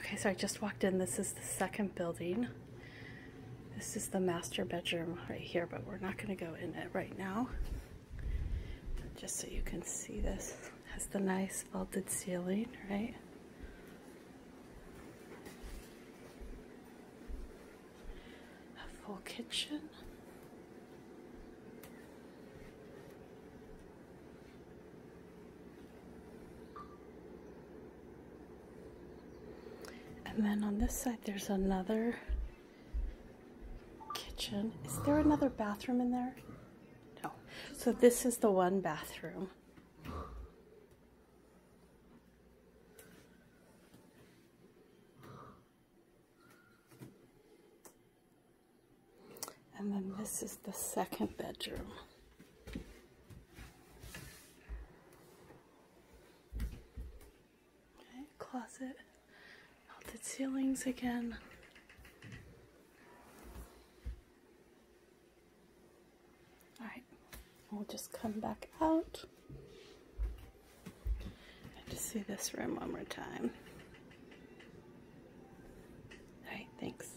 Okay, so I just walked in. This is the second building. This is the master bedroom right here, but we're not going to go in it right now. Just so you can see this. It has the nice vaulted ceiling, right? A full kitchen. And then on this side, there's another kitchen. Is there another bathroom in there? No. So this is the one bathroom. And then this is the second bedroom. Okay, closet. Vaulted ceilings again. Alright, we'll just come back out. And just see this room one more time. Alright, thanks.